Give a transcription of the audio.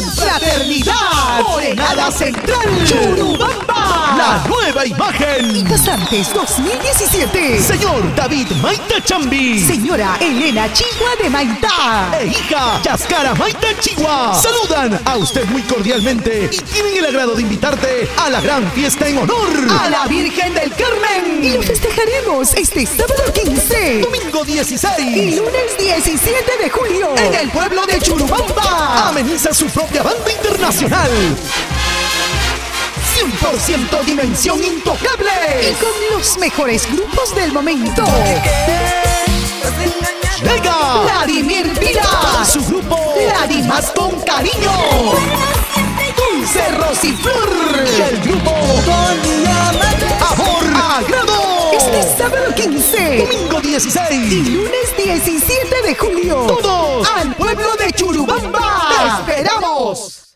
Confraternidad. Morenada Central. Nueva imagen. Pasantes 2017. Señor David Maita Chambi. Señora Elena Chigua de Maitá. E hija Yascara Maita Chihuahua. Saludan a usted muy cordialmente y tienen el agrado de invitarte a la gran fiesta en honor a la Virgen del Carmen. Y lo festejaremos este sábado 15, domingo 16 y lunes 17 de julio en el pueblo de Churubamba. Ameniza su propia banda internacional. 100% dimensión intocable. Y con los mejores grupos del momento. Llega Vladimir Vila. Su grupo Ladimas con cariño. Dulce Rosiflor. Y el grupo Amor Agrado. Este sábado 15. Domingo 16. Y lunes 17 de julio. Todos al pueblo de Churubamba. ¡Te esperamos!